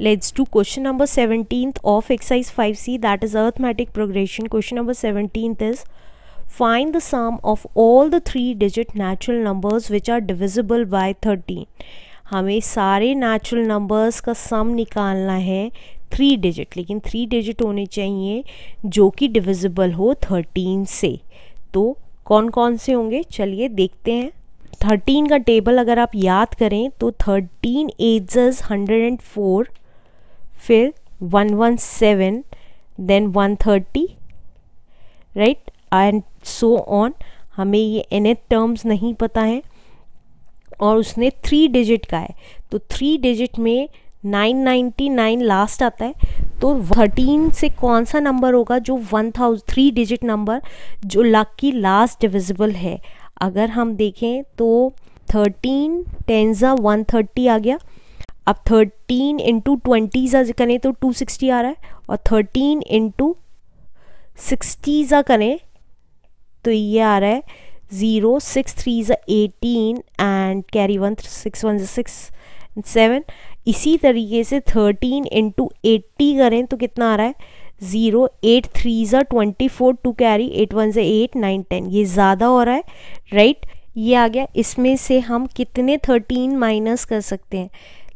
Let's to question number seventeen of exercise five C that is arithmetic progression question number seventeen is find the sum of all the three digit natural numbers which are divisible by thirteen हमें सारे natural numbers का sum निकालना है three digit लेकिन three digit होने चाहिए जो कि डिविजिबल हो थर्टीन से। तो कौन कौन से होंगे? चलिए देखते हैं। थर्टीन का टेबल अगर आप याद करें तो thirteen eights hundred and four फिर one one seven then one thirty right and so on हमें ये एन टर्म्स नहीं पता है। और उसने थ्री डिजिट का है। तो थ्री डिजिट में 999 लास्ट आता है। तो 13 से कौन सा नंबर होगा जो 1000 थ्री डिजिट नंबर जो लक की लास्ट डिविजिबल है? अगर हम देखें तो 13 टेंजा 130 आ गया। अब 13 इंटू ट्वेंटी ज़ा करें तो 260 आ रहा है और 13 इंटू सिक्सटी ज़ा करें तो ये आ रहा है ज़ीरो सिक्स थ्री ज़ा eighteen and carry one six one six seven इसी तरीके से थर्टीन इंटू एट्टी करें तो कितना आ रहा है? ज़ीरो एट थ्री ज़ा twenty four two carry eight one ज़ा एट नाइन टेन ये ज़्यादा हो रहा है राइट ये आ गया। इसमें से हम कितने थर्टीन माइनस कर सकते हैं?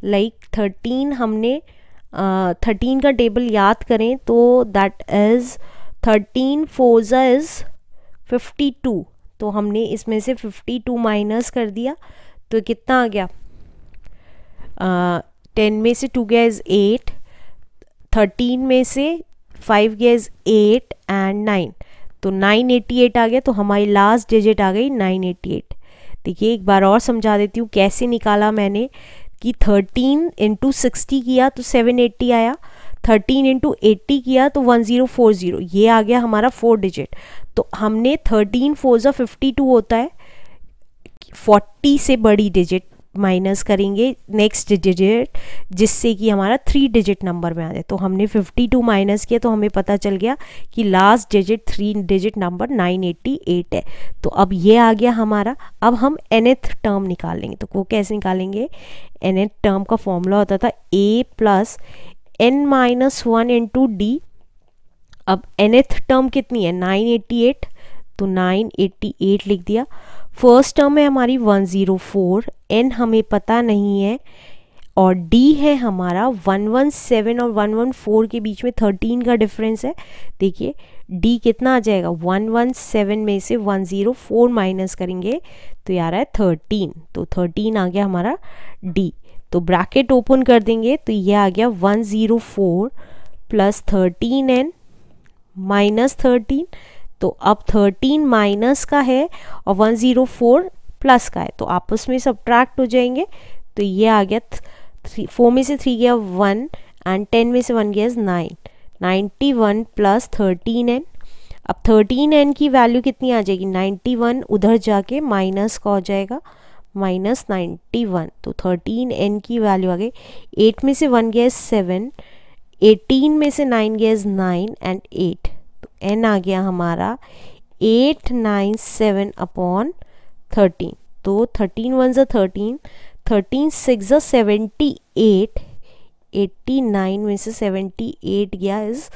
लाइक like, थर्टीन हमने थर्टीन uh, का टेबल याद करें तो that is thirteen fours is fifty two तो हमने इसमें से फिफ्टी टू माइनस कर दिया तो कितना आ गया? टेन uh, में से टू गया इज़ एट थर्टीन में से फाइव गया इज़ एट एंड नाइन तो नाइन एटी एट आ गया तो हमारी लास्ट डिजिट आ गई नाइन एटी एट देखिए एक बार और समझा देती हूँ कैसे निकाला मैंने? कि थर्टीन इंटू सिक्सटी किया तो सेवन एट्टी आया थर्टीन इंटू एट्टी किया तो वन ज़ीरो फोर ज़ीरो ये आ गया हमारा फोर डिजिट तो हमने थर्टीन फोर ज़ा फिफ्टी होता है फोर्टी से बड़ी डिजिट माइनस करेंगे नेक्स्ट डिजिट जिससे कि हमारा थ्री डिजिट नंबर में आ जाए। तो हमने 52 माइनस किया तो हमें पता चल गया कि last digit three digit number 988 है। तो अब ये आ गया हमारा। अब हम एनथ टर्म निकालेंगे। तो वो कैसे निकालेंगे? एनथ टर्म का फॉर्मूला होता था a plus n minus one into d अब एनथ टर्म कितनी है? 988 तो 988 लिख दिया। फ़र्स्ट टर्म है हमारी 104 एन हमें पता नहीं है, और डी है हमारा 117 और 114 के बीच में 13 का डिफरेंस है। देखिए डी कितना आ जाएगा? 117 में से 104 माइनस करेंगे तो यार है 13 तो 13 आ गया हमारा डी तो ब्रैकेट ओपन कर देंगे तो ये आ गया 104 plus thirteen n minus thirteen तो अब 13 माइनस का है और 104 प्लस का है। तो आपस में सब्ट्रैक्ट हो जाएँगे। तो ये आ गया थ्री फोर में से थ्री गया वन एंड टेन में से वन गया nine ninety one plus thirteen n अब थर्टीन एन की वैल्यू कितनी आ जाएगी? नाइन्टी वन उधर जाके माइनस का हो जाएगा। माइनस नाइन्टी वन तो थर्टीन एन की वैल्यू आ गई। एट में से वन गया सेवन एटीन में से नाइन गया नाइन एंड एट एन आ गया हमारा eight nine seven upon thirteen तो थर्टीन वन ज़ा थर्टीन थर्टीन सिक्स ज़ा सेवेंटी एट एट्टी नाइन में से सेवेंटी एट गया is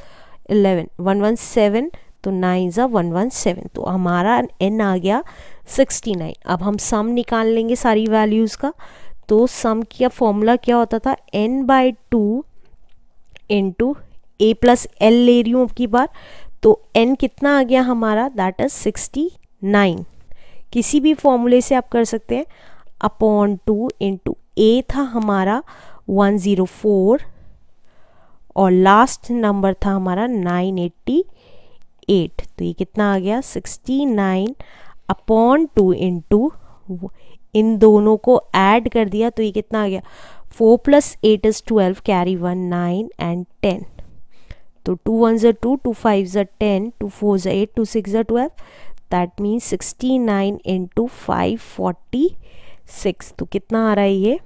eleven one one seven तो नाइन ज़ा वन वन सेवन तो हमारा एन आ गया सिक्सटी नाइन अब हम सम निकाल लेंगे सारी वैल्यूज़ का. तो सम का फॉर्मूला क्या होता था? N by two into a plus l ले रही हूँ अब की बार. तो एन कितना आ गया हमारा? दैट इज़ सिक्सटी नाइन किसी भी फॉर्मूले से आप कर सकते हैं। अपॉन टू इंटू ए था हमारा वन ज़ीरो फोर और लास्ट नंबर था हमारा नाइन एट्टी एट तो ये कितना आ गया? Sixty nine upon two into इन दोनों को ऐड कर दिया तो ये कितना आ गया? Four plus eight is twelve carry one nine and ten तो टू वन ज़ा टू टू फाइव ज़ा टेन टू फोर ज़ा एट टू सिक्स ज़ा twelve that means sixty nine into five forty six तो कितना आ रहा है ये?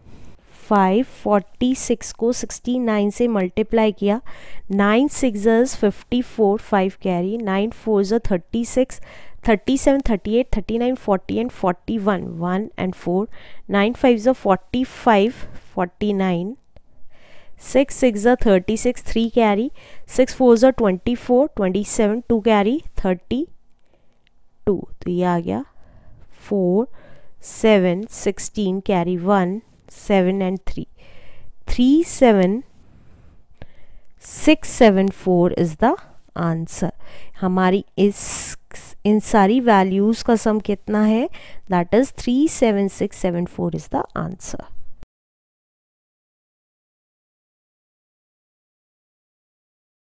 फाइव फोर्टी सिक्स को सिक्सटी नाइन से मल्टीप्लाई किया. नाइन सिक्स ज़ fifty four five carry nine four ज़ thirty six thirty seven thirty eight thirty nine forty and forty one one and four nine five ज़ forty five forty nine six six ज़ा thirty six three carry six four ज़ा twenty four twenty seven two carry thirty two तो ये आ गया four seven sixteen carry one seven and three three seven six seven four is the answer हमारी इस, इन सारी वैल्यूज़ का सम कितना है? That is three seven six seven four is the answer